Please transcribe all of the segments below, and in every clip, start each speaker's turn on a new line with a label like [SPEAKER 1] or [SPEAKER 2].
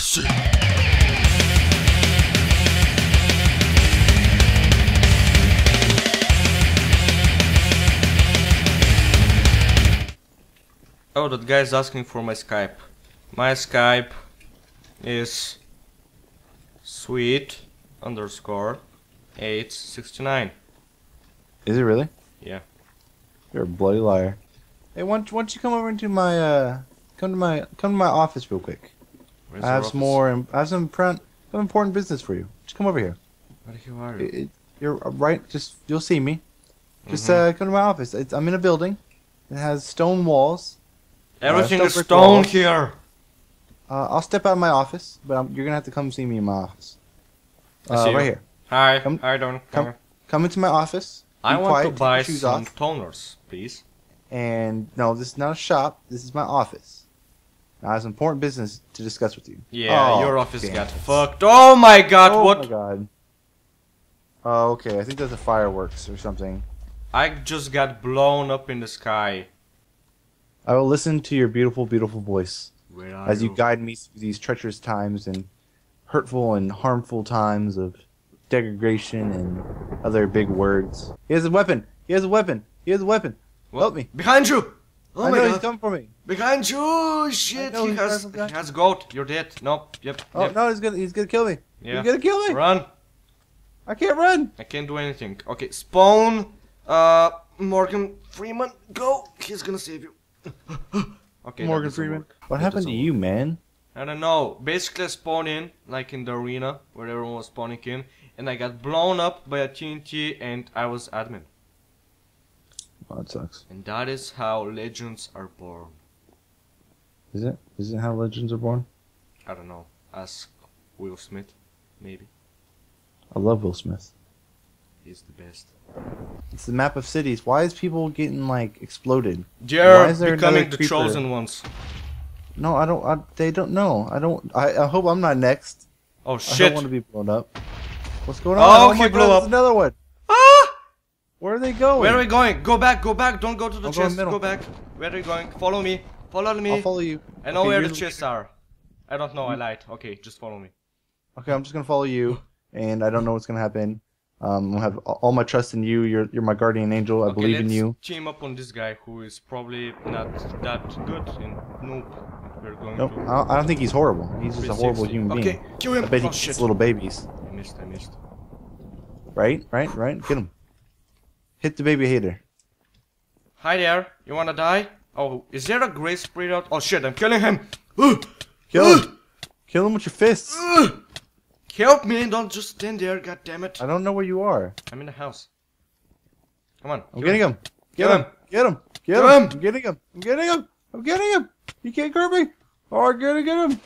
[SPEAKER 1] mercy. Oh, that guy's asking for my Skype. My Skype is sweet underscore 869.
[SPEAKER 2] Is it really?
[SPEAKER 1] Yeah.
[SPEAKER 2] You're a bloody liar. Hey, why don't, why don't you come over into my uh, come to my come to my office real quick.
[SPEAKER 1] Where's
[SPEAKER 2] I have
[SPEAKER 1] office?
[SPEAKER 2] some more. im- I have some important, some important business for you. Just come over here.
[SPEAKER 1] Where the hell are you?
[SPEAKER 2] It, it- you're right. Just you'll see me. Just
[SPEAKER 1] Mhm.
[SPEAKER 2] uh, come to my office. It's, I'm in a building. It has stone walls.
[SPEAKER 1] Everything
[SPEAKER 2] uh,
[SPEAKER 1] is
[SPEAKER 2] stone walls.
[SPEAKER 1] here.
[SPEAKER 2] Uh, I'll step out of my office, but i you're gonna have to come see me in my office.
[SPEAKER 1] I
[SPEAKER 2] Uh,
[SPEAKER 1] see you.
[SPEAKER 2] right here.
[SPEAKER 1] Hi,
[SPEAKER 2] Come-
[SPEAKER 1] I don't.
[SPEAKER 2] come- Come into my office.
[SPEAKER 1] I want
[SPEAKER 2] quiet,
[SPEAKER 1] to buy some
[SPEAKER 2] off.
[SPEAKER 1] toners, please.
[SPEAKER 2] And no, this is not a shop. This is my office. I have some important business to discuss with you.
[SPEAKER 1] Yeah,
[SPEAKER 2] Oh,
[SPEAKER 1] your office got
[SPEAKER 2] it.
[SPEAKER 1] fucked. Oh my god,
[SPEAKER 2] oh
[SPEAKER 1] what?
[SPEAKER 2] my god. Oh, okay. I think that's a fireworks or something.
[SPEAKER 1] I just got blown up in the sky.
[SPEAKER 2] I will listen to your beautiful, beautiful voice as you guide me through these treacherous times and hurtful and harmful times of degradation and other big words. He has a weapon. He has a weapon. He has a weapon.
[SPEAKER 1] What?
[SPEAKER 2] Help me.
[SPEAKER 1] Behind you! Oh
[SPEAKER 2] I
[SPEAKER 1] my
[SPEAKER 2] know he's
[SPEAKER 1] god.
[SPEAKER 2] coming for me.
[SPEAKER 1] Behind you! Shit, he has,
[SPEAKER 2] got
[SPEAKER 1] he has goat. You're dead. Nope. Yep.
[SPEAKER 2] Oh
[SPEAKER 1] yep.
[SPEAKER 2] no, he's gonna he's gonna kill me.
[SPEAKER 1] Yeah.
[SPEAKER 2] He's gonna kill me.
[SPEAKER 1] Run.
[SPEAKER 2] I can't run.
[SPEAKER 1] I can't do anything. Okay, spawn. Uh, Morgan Freeman, go. He's gonna save you. okay.
[SPEAKER 2] Morgan Freeman.
[SPEAKER 1] work.
[SPEAKER 2] What
[SPEAKER 1] That
[SPEAKER 2] happened to
[SPEAKER 1] doesn't
[SPEAKER 2] you, man?
[SPEAKER 1] I don't know. Basically, I spawned in, like in the arena, where everyone was spawning in, and I got blown up by a TNT, and I was admin.
[SPEAKER 2] Oh, that sucks.
[SPEAKER 1] And that is how legends are born.
[SPEAKER 2] Is it? Is it how legends are born?
[SPEAKER 1] I don't know. Ask Will Smith, maybe.
[SPEAKER 2] I love Will Smith.
[SPEAKER 1] He's the best.
[SPEAKER 2] It's the map of cities. Why is people getting like exploded?
[SPEAKER 1] They're
[SPEAKER 2] is there
[SPEAKER 1] becoming
[SPEAKER 2] another
[SPEAKER 1] the
[SPEAKER 2] creeper?
[SPEAKER 1] chosen ones.
[SPEAKER 2] No, I don't. I, they don't know. I don't. I, I hope I'm not next.
[SPEAKER 1] Oh shit!
[SPEAKER 2] I don't want to be blown up. What's going on?
[SPEAKER 1] Oh, oh
[SPEAKER 2] my
[SPEAKER 1] he blew
[SPEAKER 2] God,
[SPEAKER 1] up.
[SPEAKER 2] Another one. Where are they going?
[SPEAKER 1] Where are we going? Go back, go back, don't go to the
[SPEAKER 2] I'll go
[SPEAKER 1] chest,
[SPEAKER 2] middle.
[SPEAKER 1] go back. Where are you going? Follow me. Follow me.
[SPEAKER 2] I'll follow you.
[SPEAKER 1] I know
[SPEAKER 2] Okay,
[SPEAKER 1] where the chests are. I don't know, I lied. Okay, just follow me.
[SPEAKER 2] Okay, I'm just gonna follow you, and I don't know what's gonna happen. Um, I have all my trust in you. You're you're my guardian angel. I
[SPEAKER 1] okay,
[SPEAKER 2] believe
[SPEAKER 1] let's
[SPEAKER 2] in you.
[SPEAKER 1] team up on this guy who is probably not that good in noob. We're going
[SPEAKER 2] Nope,
[SPEAKER 1] to.
[SPEAKER 2] I don't, I don't think he's horrible. He's just a horrible
[SPEAKER 1] 360.
[SPEAKER 2] human being.
[SPEAKER 1] Okay, kill him.
[SPEAKER 2] I bet
[SPEAKER 1] oh,
[SPEAKER 2] gets
[SPEAKER 1] shit.
[SPEAKER 2] little babies.
[SPEAKER 1] I missed, I missed.
[SPEAKER 2] Right, right, right. Get him. Hit the baby hater.
[SPEAKER 1] Hi there, you wanna die? Oh, is there a gray spread out? Oh shit, I'm killing him!
[SPEAKER 2] Kill him. Kill him with your fists.
[SPEAKER 1] Help me, don't just stand there, god damn it.
[SPEAKER 2] I don't know where you are.
[SPEAKER 1] I'm in the house. Come on.
[SPEAKER 2] I'm getting him. Get
[SPEAKER 1] Kill
[SPEAKER 2] him. Get him. Get
[SPEAKER 1] Kill
[SPEAKER 2] him.
[SPEAKER 1] him.
[SPEAKER 2] I'm getting him. I'm getting him. I'm getting him. You can't hurt me. Oh, I'm gonna get him.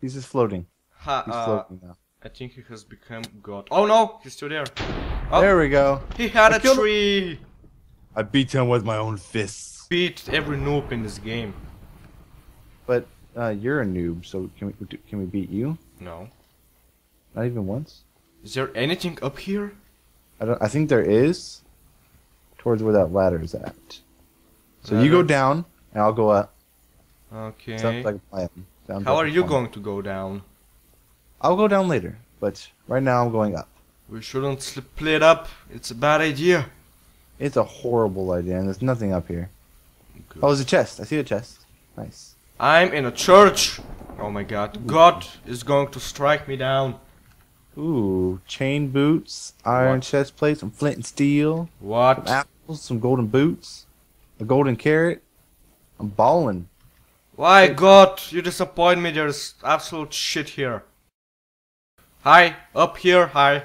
[SPEAKER 2] He's just floating.
[SPEAKER 1] Ha,
[SPEAKER 2] He's
[SPEAKER 1] uh,
[SPEAKER 2] floating now.
[SPEAKER 1] I think he has become god. Oh no, he's still there. Oh,
[SPEAKER 2] There we go.
[SPEAKER 1] he had
[SPEAKER 2] I
[SPEAKER 1] a
[SPEAKER 2] killed him.
[SPEAKER 1] tree.
[SPEAKER 2] I beat him with my own fists.
[SPEAKER 1] Beat every noob in this game.
[SPEAKER 2] But uh, you're a noob, so can we can we beat you?
[SPEAKER 1] No.
[SPEAKER 2] Not even once.
[SPEAKER 1] Is there anything up here?
[SPEAKER 2] I don't. I think there is. Towards where that ladder is at. So you go down, and I'll go up.
[SPEAKER 1] Okay.
[SPEAKER 2] Sounds like a plan. Sounds
[SPEAKER 1] How
[SPEAKER 2] like
[SPEAKER 1] are
[SPEAKER 2] a
[SPEAKER 1] you
[SPEAKER 2] plan.
[SPEAKER 1] going to go down?
[SPEAKER 2] I'll go down later, but right now I'm going up.
[SPEAKER 1] We shouldn't split up. It's a bad idea.
[SPEAKER 2] It's a horrible idea, and there's nothing up here. Oh, there's a chest. I see a chest. Nice.
[SPEAKER 1] I'm in a church. Oh my god. God is going to strike me down.
[SPEAKER 2] Ooh, chain boots, iron
[SPEAKER 1] What?
[SPEAKER 2] chest plate, some flint and steel, some apples, some golden boots, a golden carrot. I'm balling.
[SPEAKER 1] Why, God? You disappoint me. There's absolute shit here. Hi. Up here. Hi.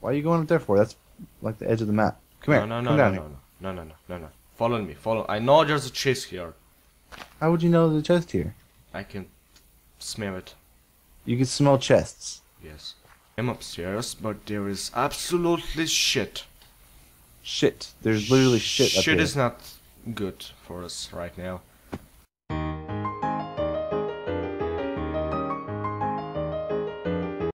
[SPEAKER 2] Why are you going up there for? That's like the edge of the map. Come here.
[SPEAKER 1] no, no,
[SPEAKER 2] come
[SPEAKER 1] no,
[SPEAKER 2] down
[SPEAKER 1] no,
[SPEAKER 2] here.
[SPEAKER 1] no, no, no, no, no, no. Follow me. Follow. I know there's a chest here.
[SPEAKER 2] How would you know there's a chest here?
[SPEAKER 1] I can smell it.
[SPEAKER 2] You can smell chests.
[SPEAKER 1] Yes. I'm upstairs, but there is absolutely shit.
[SPEAKER 2] Shit. There's literally shit up
[SPEAKER 1] Shit
[SPEAKER 2] here.
[SPEAKER 1] is not good for us right now.